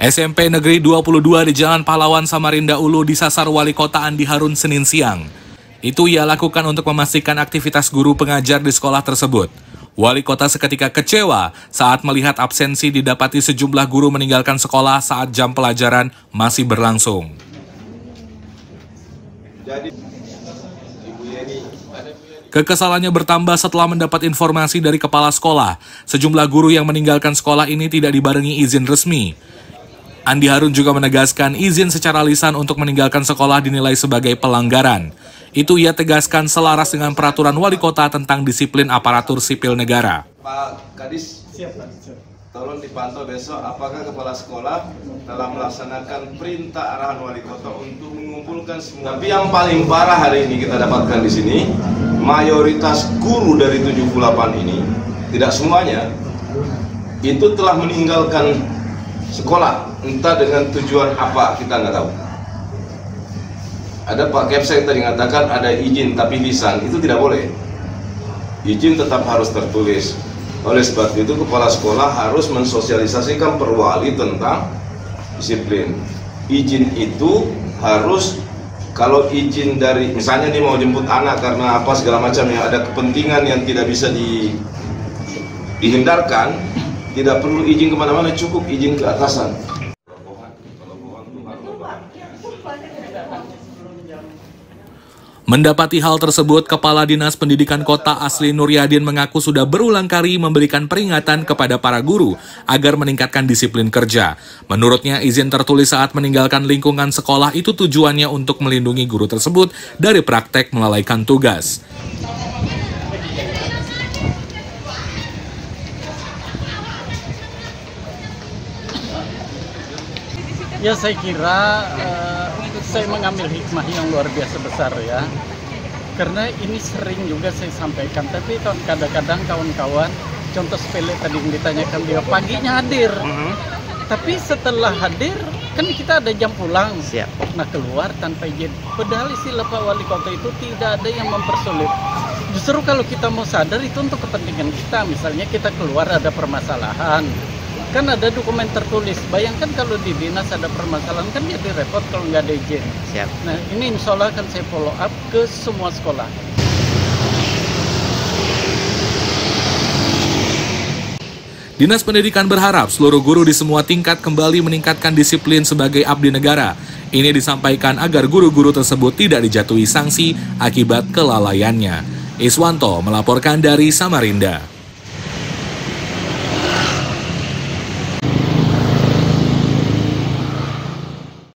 SMP Negeri 22 di Jalan Pahlawan Samarinda Ulu disasar wali kota Andi Harun Senin siang. Itu ia lakukan untuk memastikan aktivitas guru pengajar di sekolah tersebut. Wali kota seketika kecewa saat melihat absensi didapati sejumlah guru meninggalkan sekolah saat jam pelajaran masih berlangsung. Kekesalannya bertambah setelah mendapat informasi dari kepala sekolah. Sejumlah guru yang meninggalkan sekolah ini tidak dibarengi izin resmi. Andi Harun juga menegaskan izin secara lisan untuk meninggalkan sekolah dinilai sebagai pelanggaran. Itu ia tegaskan selaras dengan peraturan wali kota tentang disiplin aparatur sipil negara. Pak Kadis, siap, siap. Tolong dipantau besok apakah kepala sekolah dalam melaksanakan perintah arahan wali kota untuk mengumpulkan semua. Tapi yang paling parah hari ini kita dapatkan di sini, mayoritas guru dari 78 ini, tidak semuanya, itu telah meninggalkan sekolah entah dengan tujuan apa kita nggak tahu. Ada Pak Kepsek tadi mengatakan ada izin tapi lisan itu tidak boleh. Izin tetap harus tertulis. Oleh sebab itu kepala sekolah harus mensosialisasikan perwali tentang disiplin. Izin itu harus kalau izin dari misalnya nih mau jemput anak karena apa segala macam yang ada kepentingan yang tidak bisa di, dihindarkan tidak perlu izin ke mana-mana cukup izin ke atasan Mendapati hal tersebut, Kepala Dinas Pendidikan Kota Asli Nuryadin mengaku sudah berulang kali memberikan peringatan kepada para guru agar meningkatkan disiplin kerja. Menurutnya, izin tertulis saat meninggalkan lingkungan sekolah itu tujuannya untuk melindungi guru tersebut dari praktek melalaikan tugas. Ya saya kira uh, saya mengambil hikmah yang luar biasa besar ya. Karena ini sering juga saya sampaikan, tapi kadang-kadang kawan-kawan, contoh sepele tadi yang ditanyakan dia paginya hadir, uh -huh. tapi setelah hadir kan kita ada jam pulang, Siap. nah keluar tanpa izin. Padahal istilah Pak Wali Kota itu tidak ada yang mempersulit. Justru kalau kita mau sadar itu untuk kepentingan kita, misalnya kita keluar ada permasalahan, kan ada dokumen tertulis. Bayangkan kalau di dinas ada permasalahan kan jadi repot kalau nggak ada izin. Siap. Nah ini insya Allah akan saya follow up ke semua sekolah. Dinas Pendidikan berharap seluruh guru di semua tingkat kembali meningkatkan disiplin sebagai abdi negara. Ini disampaikan agar guru-guru tersebut tidak dijatuhi sanksi akibat kelalaiannya. Iswanto melaporkan dari Samarinda.